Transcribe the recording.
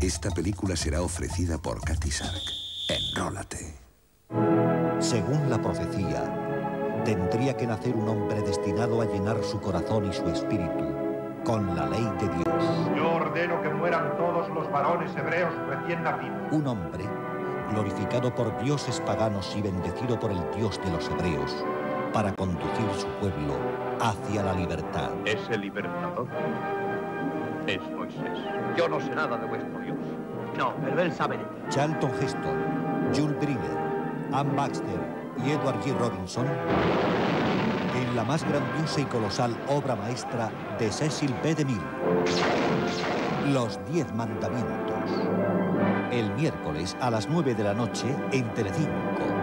Esta película será ofrecida por Katy Sark. Enrólate. Según la profecía, tendría que nacer un hombre destinado a llenar su corazón y su espíritu con la ley de Dios. Yo ordeno que mueran todos los varones hebreos recién nacidos. Un hombre glorificado por dioses paganos y bendecido por el Dios de los hebreos para conducir su pueblo hacia la libertad. Ese libertador es Moisés. Yo no sé nada de vuestro Dios. No, pero él sabe de ti. Charlton Heston, Jules Brigger, Ann Baxter y Edward G. Robinson en la más grandiosa y colosal obra maestra de Cecil B. DeMille, Los Diez Mandamientos. El miércoles a las nueve de la noche en Telecinco.